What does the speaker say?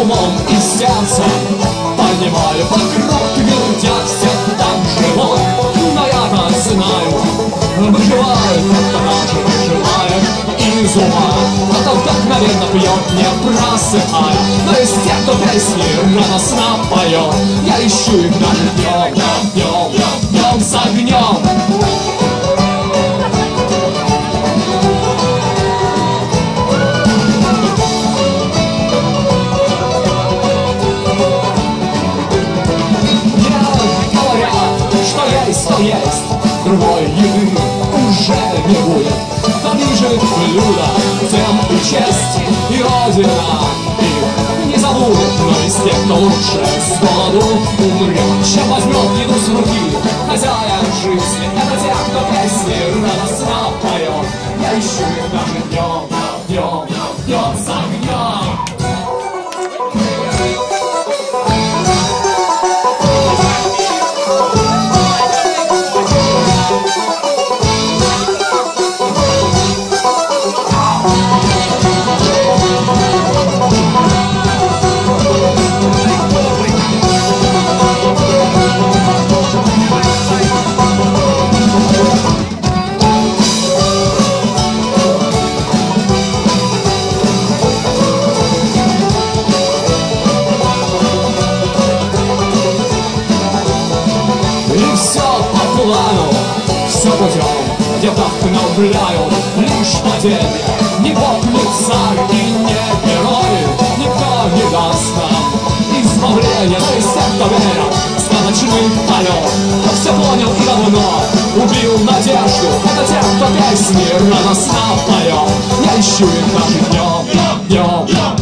Умом и сердцем Понимаю, вокруг твердят ума Кто-то вдохновенно пьет, не просыхая Но из тех, кто песни радостно поет Я ищу их даже днем, днем, днем, днем, днем с огнем говорят, что есть, то есть Другой еды уже не будет ближе блюдо, тем и честь И родина их не забудет Но из тех, кто лучше с голоду умрет. Чем возьмет еду с руки хозяин жизни. Это те, кто песни радостно поет Я ищу их даже днем, по плану, все путем, где вдохновляю лишь падение. Ни бог, ни царь и не герой, никто не даст нам избавления. Из тех, кто верил в сказочный полет, кто все понял и давно убил надежду. Это те, кто песни радостно поет. Я ищу их даже днем, днем,